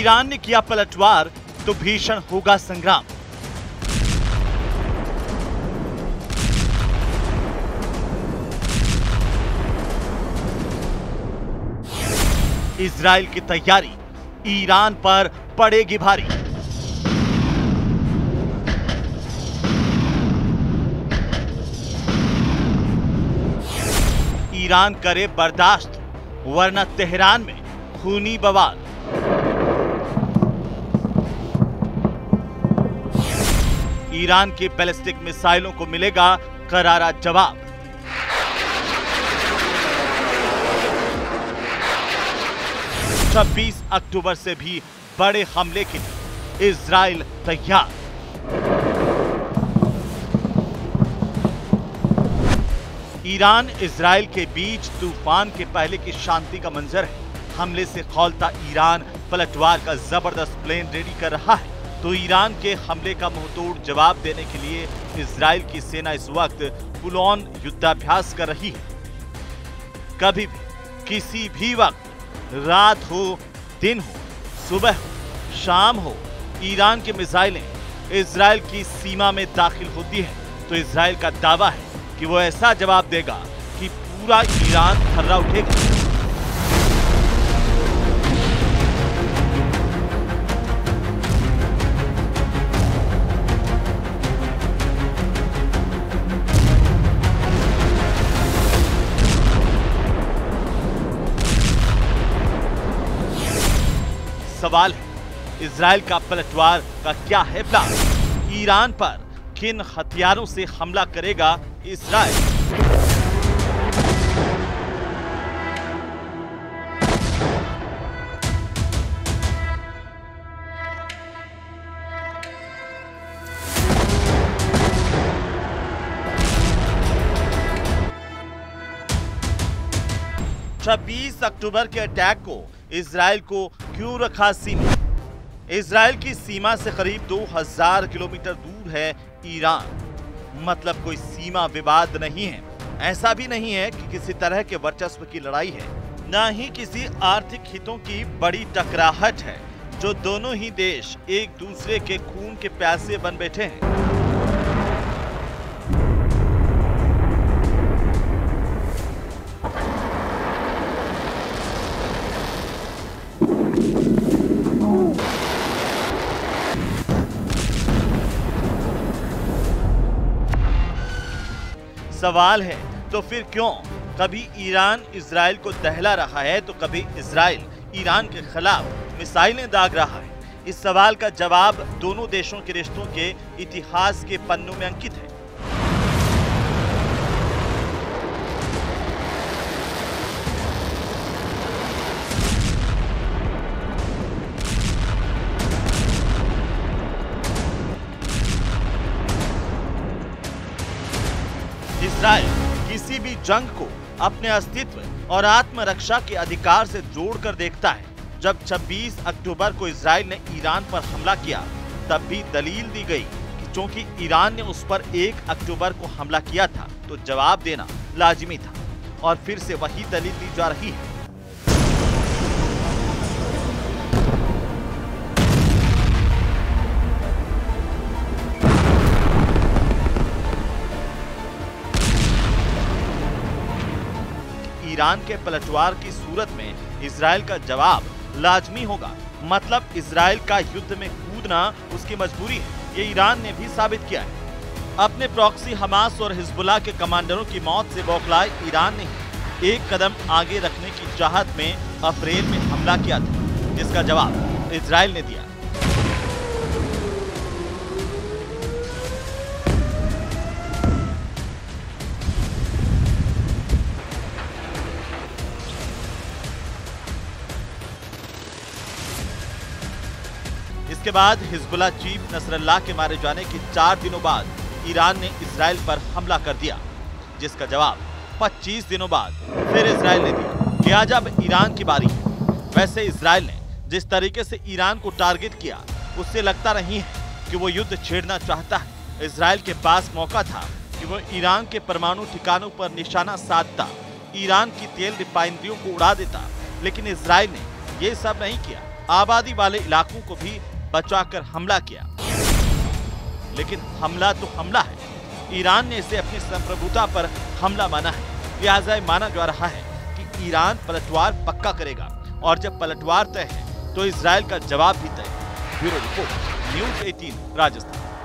Iran ने किया पलटवार तो भीषण होगा संग्राम। इसराइल की तैयारी, ईरान पर पड़ेगी भारी। ईरान करे बर्दाश्त, वरना तेहरान में खूनी बवाल। ईरान की बैलिस्टिक मिसाइलों को मिलेगा करारा जवाब। छब्बीस अक्टूबर से भी बड़े हमले के लिए इसराइल तैयार। ईरान इसराइल के बीच तूफ़ान के पहले की शांति का मंजर है। हमले से खौलता ईरान, पलटवार का ज़बरदस्त प्लेन रेडी कर रहा है। तो ईरान के हमले का मुंहतोड़ जवाब देने के लिए इसराइल की सेना इस वक्त पुलौन युद्धाभ्यास कर रही है। कभी भी, किसी भी वक्त, रात हो, दिन हो, सुबह हो, शाम हो, ईरान की मिसाइलें इसराइल की सीमा में दाखिल होती है। तो इसराइल का दावा है कि वो ऐसा जवाब देगा कि पूरा ईरान थर्रा उठेगा। सवाल है इसराइल का पलटवार का क्या है प्लान ईरान पर किन हथियारों से हमला करेगा इसराइल छब्बीस अक्टूबर के अटैक को इसराइल को क्यों रखा सीमा? इजराइल की सीमा से करीब 2000 किलोमीटर दूर है ईरान। मतलब कोई सीमा विवाद नहीं है। ऐसा भी नहीं है कि किसी तरह के वर्चस्व की लड़ाई है। न ही किसी आर्थिक हितों की बड़ी टकराहट है, जो दोनों ही देश एक दूसरे के खून के प्यासे बन बैठे हैं। सवाल है तो फिर क्यों? कभी ईरान इसराइल को दहला रहा है तो कभी इसराइल ईरान के खिलाफ मिसाइलें दाग रहा है। इस सवाल का जवाब दोनों देशों के रिश्तों के इतिहास के पन्नों में अंकित है। इसराइल किसी भी जंग को अपने अस्तित्व और आत्मरक्षा के अधिकार से जोड़कर देखता है। जब 26 अक्टूबर को इसराइल ने ईरान पर हमला किया, तब भी दलील दी गई कि चूँकि ईरान ने उस पर 1 अक्टूबर को हमला किया था तो जवाब देना लाजमी था और फिर से वही दलील दी जा रही है। ईरान के पलटवार की सूरत में इसराइल का जवाब लाजमी होगा। मतलब इसराइल का युद्ध में कूदना उसकी मजबूरी है, ये ईरान ने भी साबित किया है। अपने प्रॉक्सी हमास और हिजबुल्लाह के कमांडरों की मौत से बौखलाए ईरान ने एक कदम आगे रखने की चाहत में अप्रैल में हमला किया था, जिसका जवाब इसराइल ने दिया। इसके बाद हिजबुल्ला चीफ नसरल्लाह के मारे जाने के चार दिनों बाद ईरान ने इसराइल पर हमला कर दिया, जिसका जवाब 25 दिनों बाद फिर इसराइल ने दिया। कि आज अब ईरान की बारी है। वैसे इसराइल ने जिस तरीके से ईरान को टारगेट किया, उससे लगता नहीं है कि वो युद्ध छेड़ना चाहता है। इसराइल के पास मौका था कि वो ईरान के परमाणु ठिकानों पर निशाना साधता, ईरान की तेल रिफाइनरियों को उड़ा देता, लेकिन इसराइल ने ये सब नहीं किया। आबादी वाले इलाकों को भी बचाकर हमला किया। लेकिन हमला तो हमला है। ईरान ने इसे अपनी संप्रभुता पर हमला माना है। लिहाजा माना जा रहा है कि ईरान पलटवार पक्का करेगा और जब पलटवार तय है तो इसराइल का जवाब भी तय ब्यूरो रिपोर्ट, न्यूज़ 18 राजस्थान।